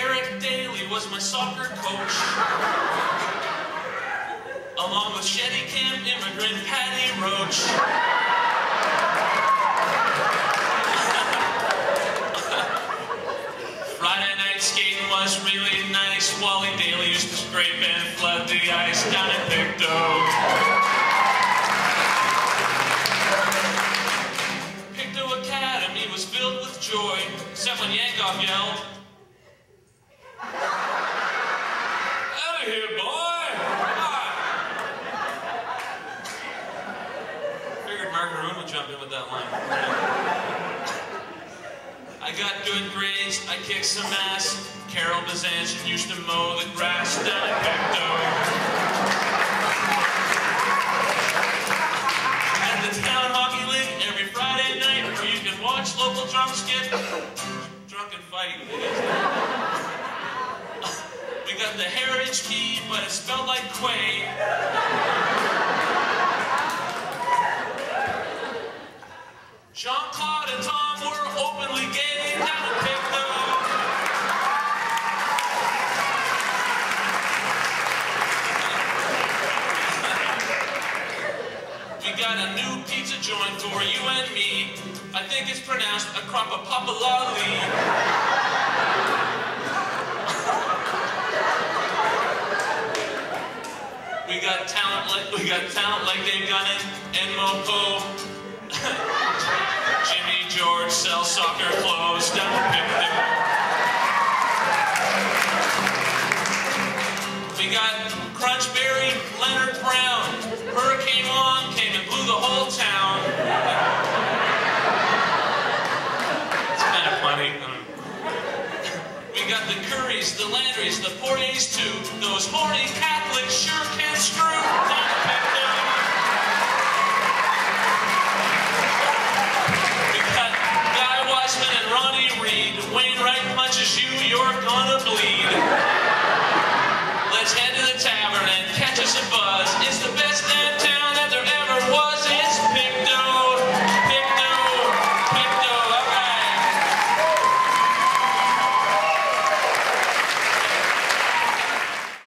Eric Daly was my soccer coach. Along with Shetty Camp immigrant Patty Roach. Friday night skating was really nice. Wally Daly used to scrape and flood the ice down in Pictou. Pictou Academy was filled with joy, except when Yankoff yelled, Jump in with that line. I got good grades, I kicked some ass. Carol Bezanson used to mow the grass down at Pictou. At the town hockey league every Friday night where you can watch local drunks get drunk and fight. We got the Heritage Key, but it's spelled like Quay. Got a new pizza joint for you and me. I think it's pronounced a crop We got talent like we got talent like Dave Gunnan and Mopo. Jimmy George sells soccer clothes Crunchberry, Leonard Brown. Hurricane Juan came and blew the whole town. It's kind of funny. Um, We got the Currys, the Landrys, the Poiriers too. Those horny Catholics sure can screw. Just Buzz is the best.